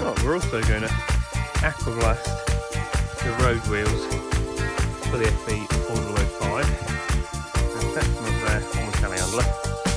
Oh, we're also going to aquablast the road wheels for the FB 405 and them up there on the telehandler.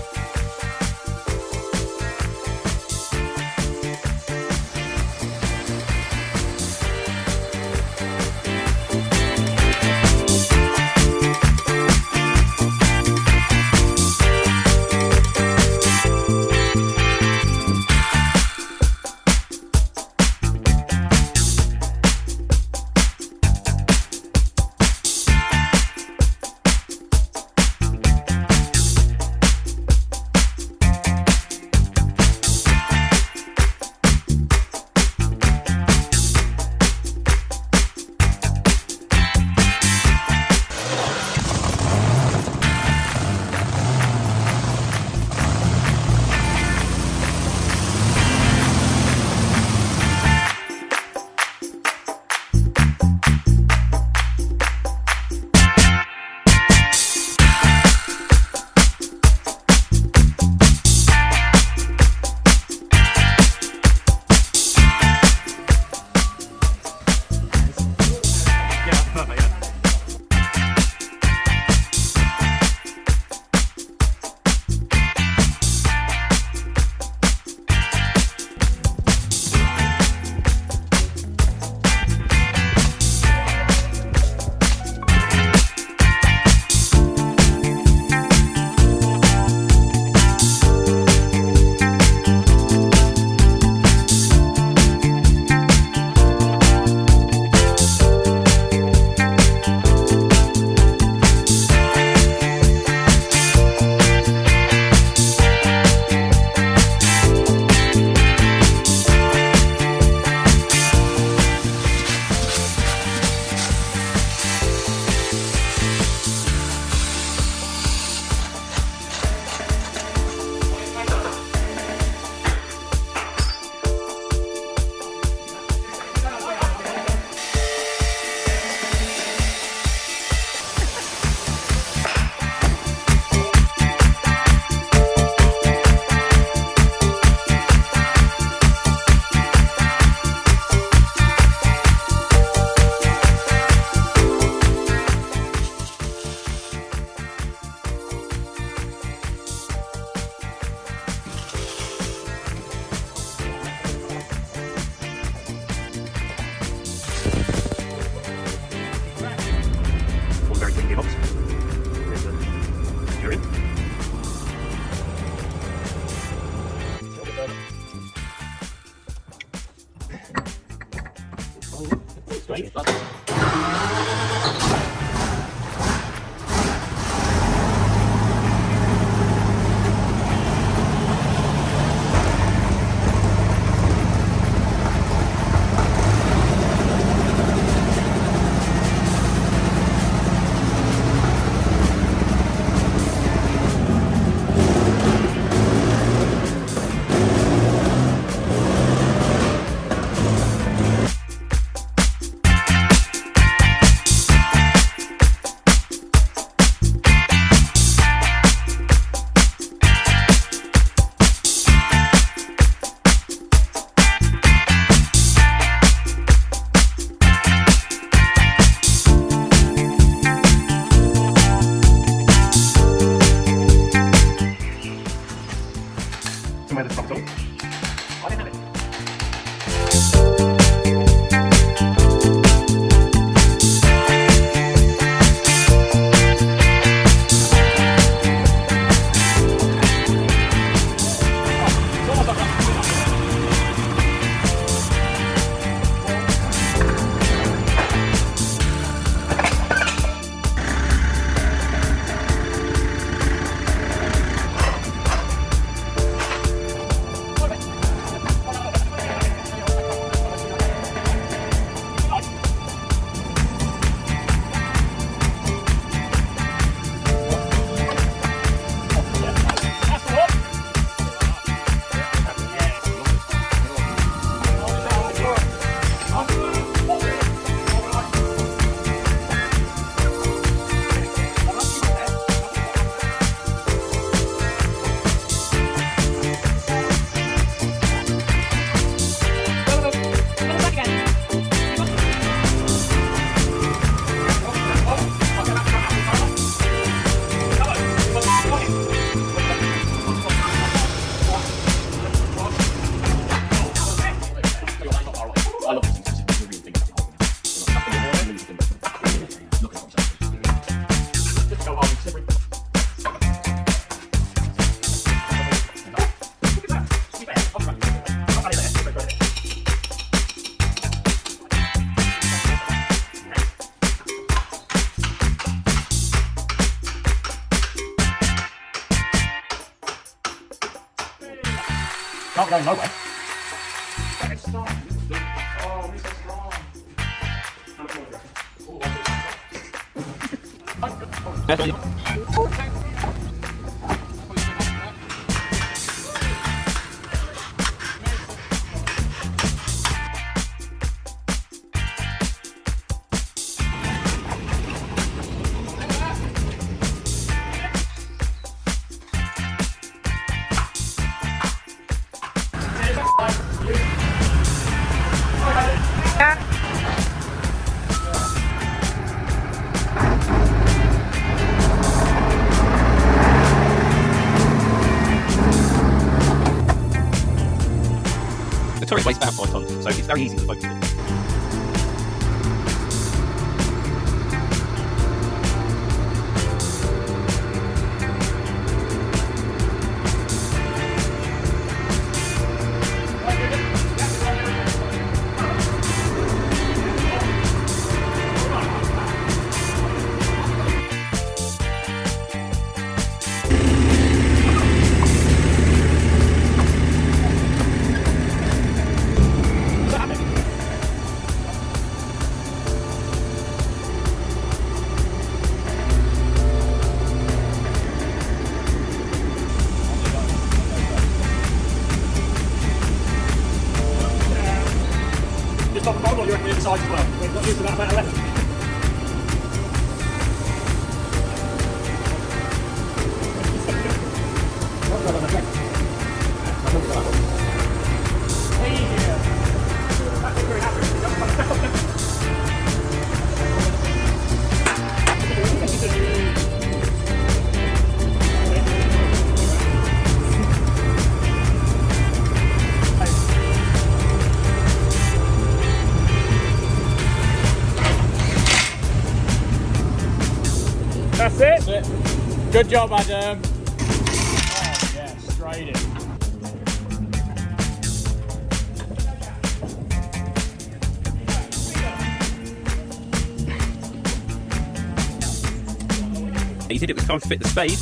Right? Không, đây, nói quậy. Thank you. About 5 tons, so it's very easy to focus. Good job, Adam. Oh, yeah, straight in. He did it with time to fit the spade.